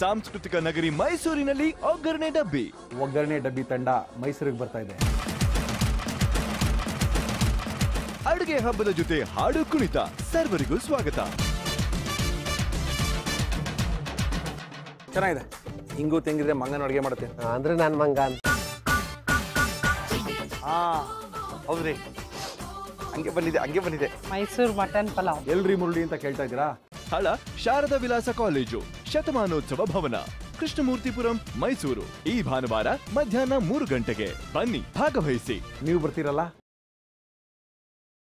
ಸಾಂಸ್ಕೃತಿಕ ನಗರಿ ಮೈಸೂರಿನಲ್ಲಿ ಒಗ್ಗರಣೆ ಡಬ್ಬಿ. ಒಗ್ಗರಣೆ ಡಬ್ಬಿ ತಂಡ ಮೈಸೂರಿಗೆ ಬರ್ತಾ ಇದೆ. ಅಡುಗೆ ಹಬ್ಬದ ಜೊತೆ ಹಾಡು ಕುಣಿತ. ಸರ್ವರಿಗೂ ಸ್ವಾಗತ. ಚೆನ್ನಾಗಿದೆ. ಹಿಂಗು ತೆಂಗಿದ್ರೆ ಮಂಗನ ಅಡುಗೆ ಮಾಡುತ್ತೆ. ಅಂದ್ರೆ ನಾನು ಮಂಗ ಅಂತ. ಹಾ ಹೌದ್ರಿ. ಹಂಗೆ ಬಂದಿದೆ ಹಂಗೆ ಬಂದಿದೆ. ಮೈಸೂರು ಮಟನ್ ಪಲಾವ್. ಎಲ್ರಿ ಮುರುಳಿ ಅಂತ ಕೇಳ್ತಾ ಇದ್ದೀರಾ? ಹಳ ಶಾರದಾ ವಿಲಾಸ ಕಾಲೇಜು, ಶತಮಾನೋತ್ಸವ ಭವನ, ಕೃಷ್ಣಮೂರ್ತಿಪುರಂ, ಮೈಸೂರು. ಈ ಭಾನುವಾರ ಮಧ್ಯಾಹ್ನ ಮೂರು ಗಂಟೆಗೆ ಬನ್ನಿ, ಭಾಗವಹಿಸಿ. ನೀವು ಬರ್ತೀರಲ್ಲ?